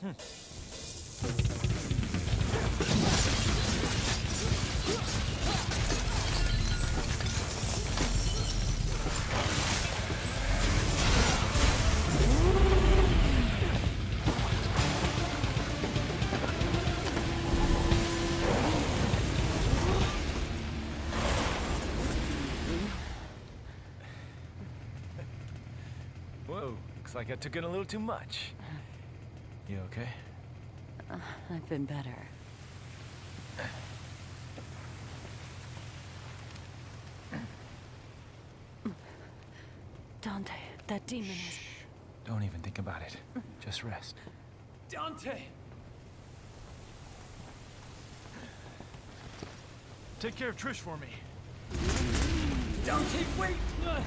Whoa, looks like I took in a little too much. You okay? I've been better. Dante, that demon is... Don't even think about it. Just rest. Dante! Take care of Trish for me. Dante, wait! Uh.